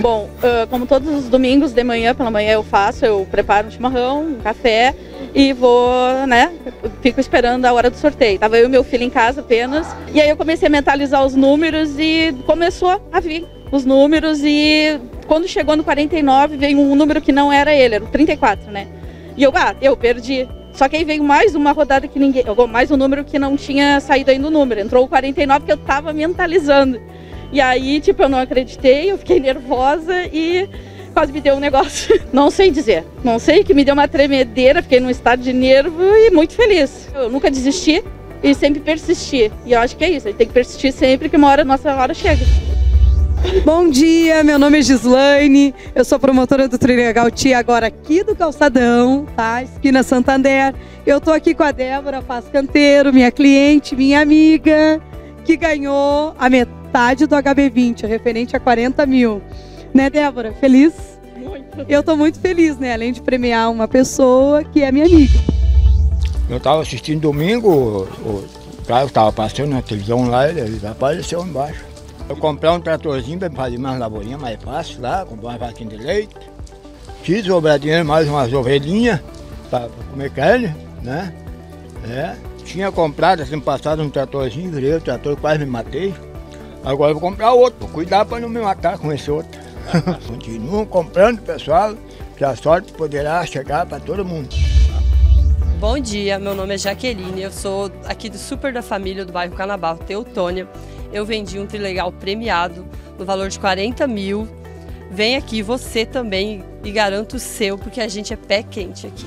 Bom, uh, como todos os domingos de manhã, pela manhã eu faço, eu preparo um chimarrão, um café e vou, né, fico esperando a hora do sorteio. Tava eu e meu filho em casa apenas, e aí eu comecei a mentalizar os números e começou a vir os números e quando chegou no 49 veio um número que não era ele, era o 34, né? E eu, ah, eu perdi. Só que aí veio mais uma rodada que ninguém, mais um número que não tinha saído ainda o número. Entrou o 49 que eu tava mentalizando. E aí, tipo, eu não acreditei, eu fiquei nervosa e quase me deu um negócio. Não sei dizer. Não sei que me deu uma tremedeira, fiquei num estado de nervo e muito feliz. Eu nunca desisti e sempre persisti. E eu acho que é isso, a gente tem que persistir sempre que uma hora nossa hora chega. Bom dia, meu nome é Gislaine, eu sou promotora do Trilegal Tia, agora aqui do Calçadão, tá? Esquina Santander. Eu tô aqui com a Débora Paz Canteiro, minha cliente, minha amiga, que ganhou a metade do HB20, referente a 40 mil. Né, Débora? Feliz? Muito. Eu tô muito feliz, né? Além de premiar uma pessoa que é minha amiga. Eu tava assistindo domingo, o, o cara tava passando na televisão lá, ele apareceu embaixo. Eu comprei um tratorzinho para fazer umas lavourinhas mais fácil lá, comprei uma vaquinha de leite. Fiz sobrar dinheiro mais umas ovelhinhas para comer carne, né? É. Tinha comprado assim passado um tratorzinho, virei o trator, quase me matei. Agora eu vou comprar outro, vou cuidar para não me matar com esse outro. Continuam comprando, pessoal, que a sorte poderá chegar para todo mundo. Bom dia, meu nome é Jaqueline, eu sou aqui do Super da Família do bairro Canabal, Teutônia eu vendi um trilegal premiado no valor de 40 mil. Vem aqui você também e garanta o seu, porque a gente é pé quente aqui.